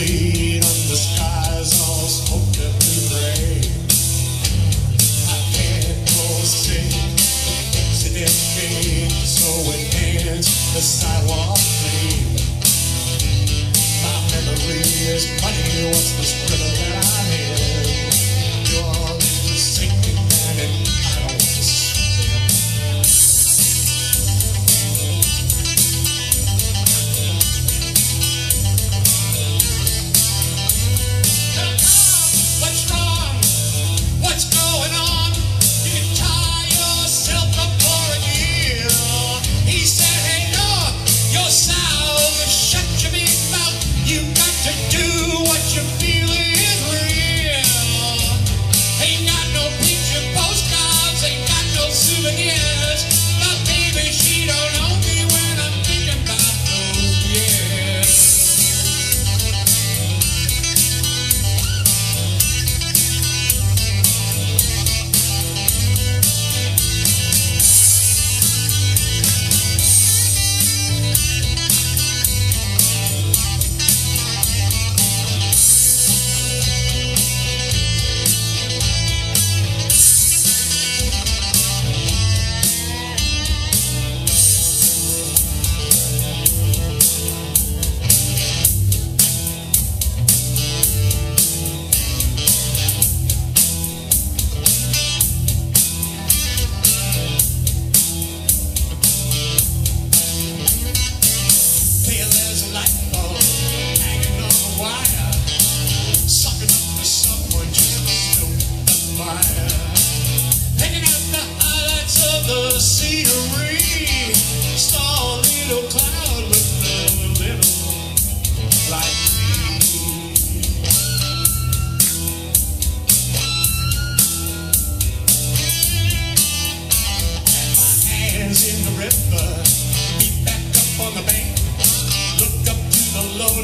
clean and the skies all smoked up in rain. I can't go see the accident came, so it ends the sidewalk clean. My memory is funny, what's the script?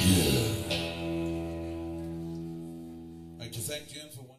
Yeah. I'd like to thank Jim for one.